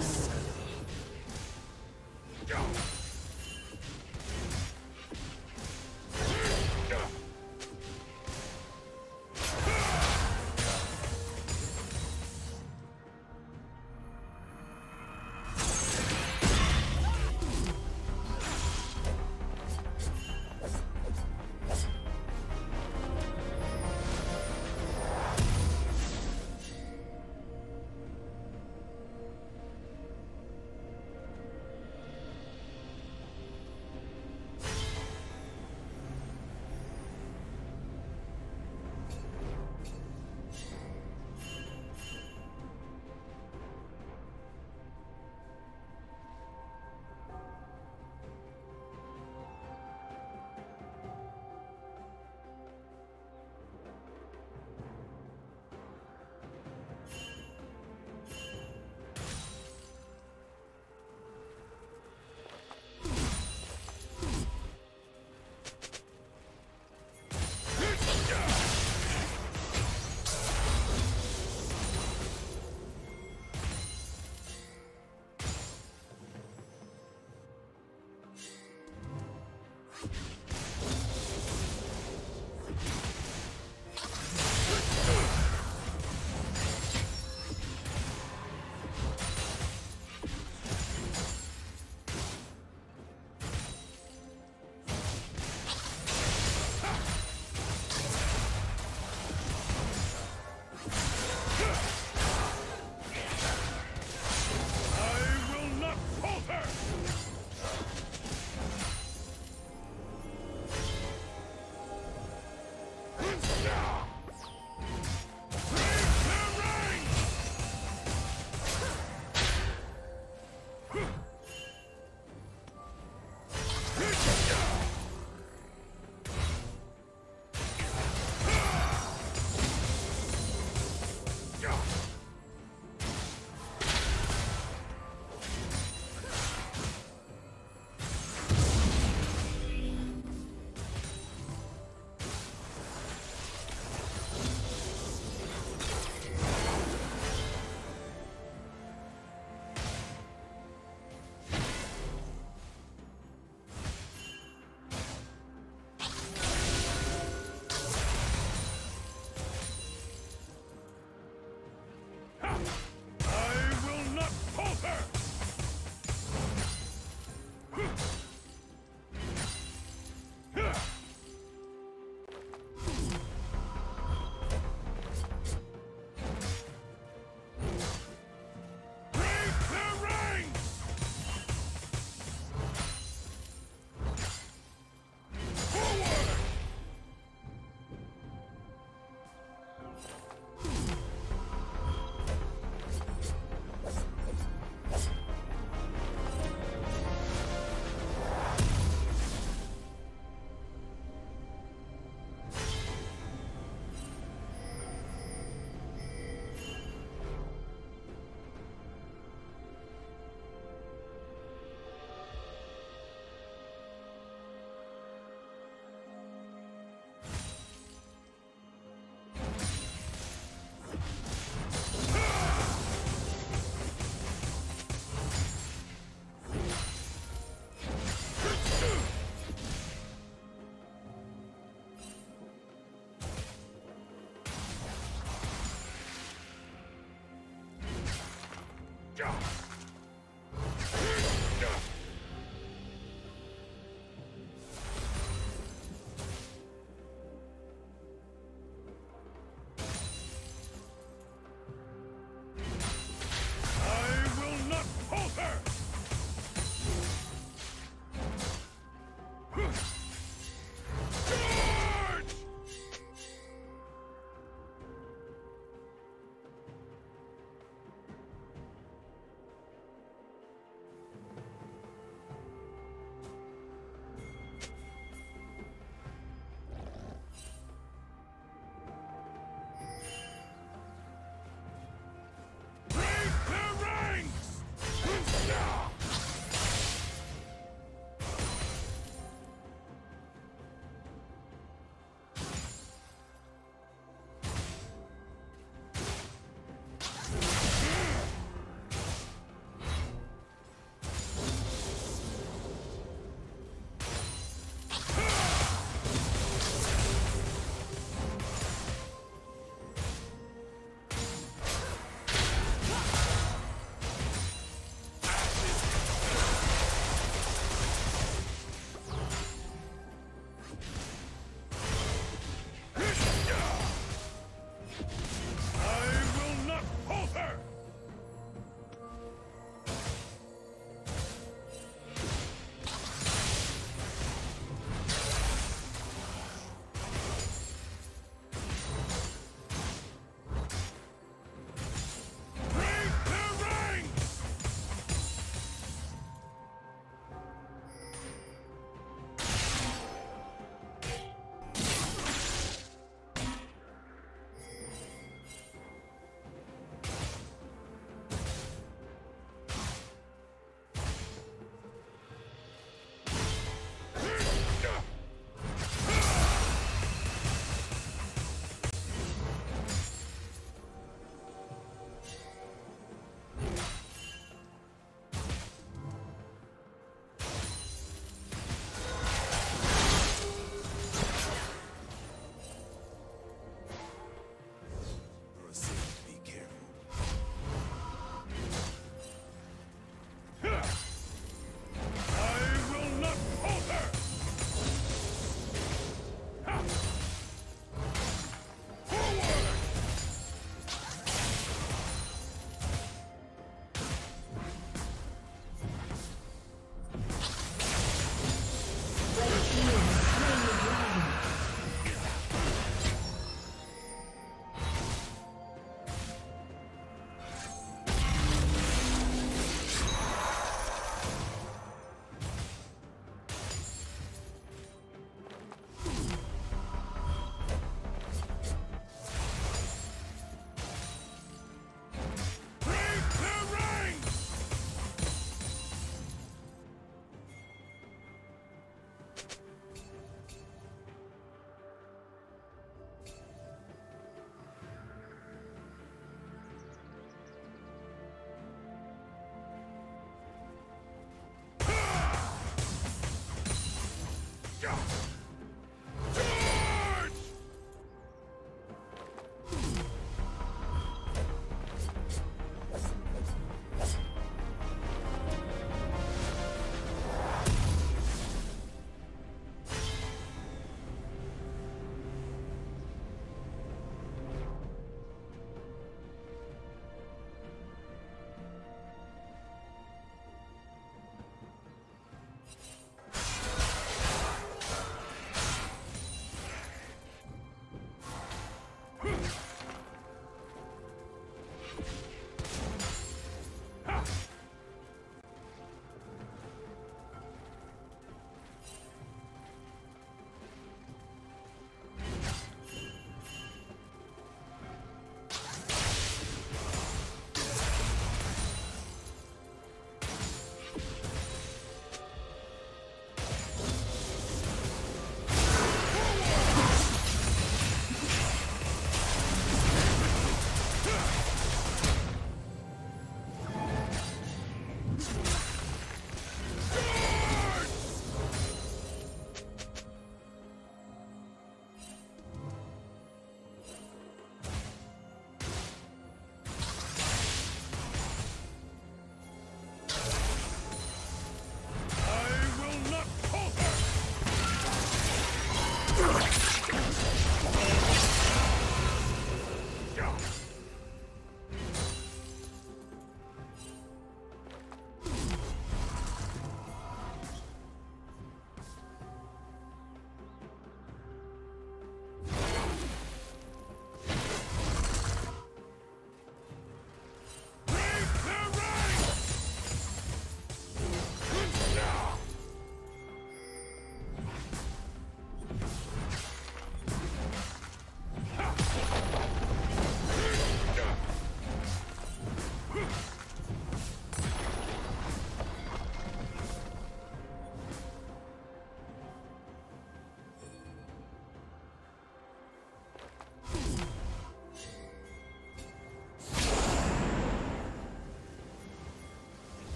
house. I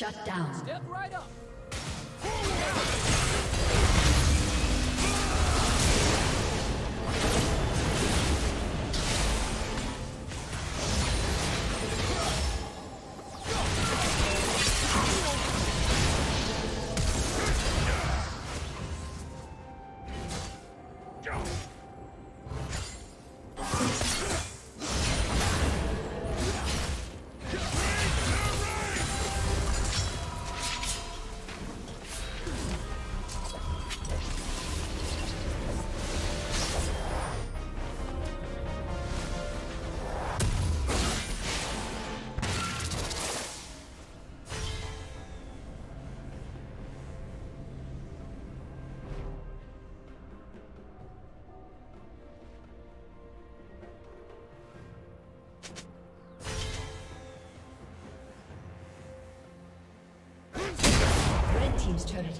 Shut down. Step right up.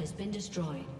has been destroyed.